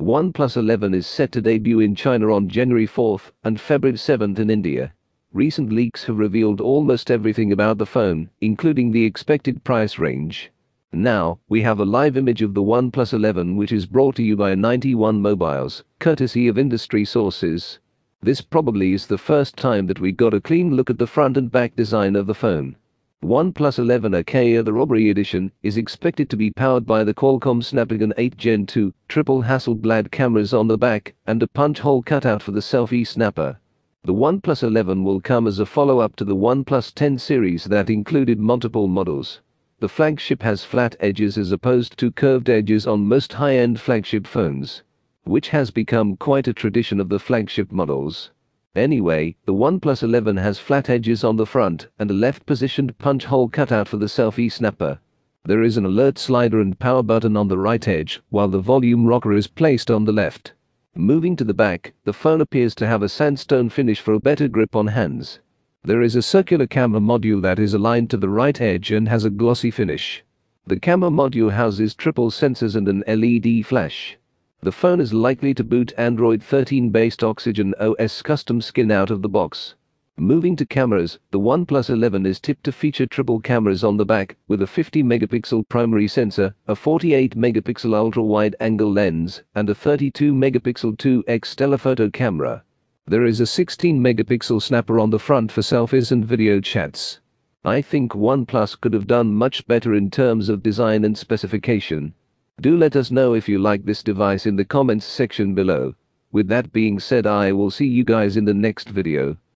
OnePlus 11 is set to debut in China on January 4th and February 7th in India. Recent leaks have revealed almost everything about the phone, including the expected price range. Now, we have a live image of the OnePlus 11 which is brought to you by 91 Mobiles, courtesy of industry sources. This probably is the first time that we got a clean look at the front and back design of the phone. OnePlus 11 Archaea the Robbery Edition is expected to be powered by the Qualcomm Snapdragon 8 Gen 2, triple Hasselblad cameras on the back, and a punch hole cutout for the selfie snapper. The OnePlus 11 will come as a follow-up to the OnePlus 10 series that included multiple models. The flagship has flat edges as opposed to curved edges on most high-end flagship phones which has become quite a tradition of the flagship models. Anyway, the OnePlus 11 has flat edges on the front and a left-positioned punch hole cutout for the selfie snapper. There is an alert slider and power button on the right edge, while the volume rocker is placed on the left. Moving to the back, the phone appears to have a sandstone finish for a better grip on hands. There is a circular camera module that is aligned to the right edge and has a glossy finish. The camera module houses triple sensors and an LED flash. The phone is likely to boot Android 13 based Oxygen OS custom skin out of the box. Moving to cameras, the OnePlus 11 is tipped to feature triple cameras on the back, with a 50 megapixel primary sensor, a 48 megapixel ultra wide angle lens, and a 32 megapixel 2x telephoto camera. There is a 16 megapixel snapper on the front for selfies and video chats. I think OnePlus could have done much better in terms of design and specification. Do let us know if you like this device in the comments section below. With that being said I will see you guys in the next video.